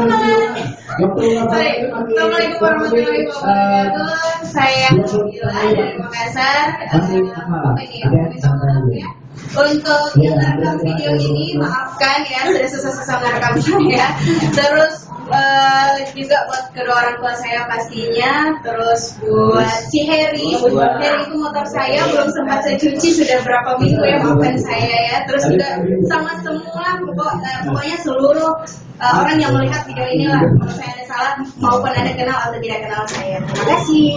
Assalamualaikum warahmatullahi wabarakatuh. Saya Gila dari Makassar. Untuk yang merekam video ini, maafkan ya sudah susah-susah merekam saya. Terus eh, juga buat kedua orang tua saya pastinya. Terus buat si Harry, Harry itu motor saya belum sempat saya cuci sudah berapa minggu ya maafkan saya ya. Terus juga sama semua pokok, eh, pokoknya seluruh eh, orang yang melihat video ini lah kalau saya ada salah maupun ada kenal atau tidak kenal saya. Terima kasih.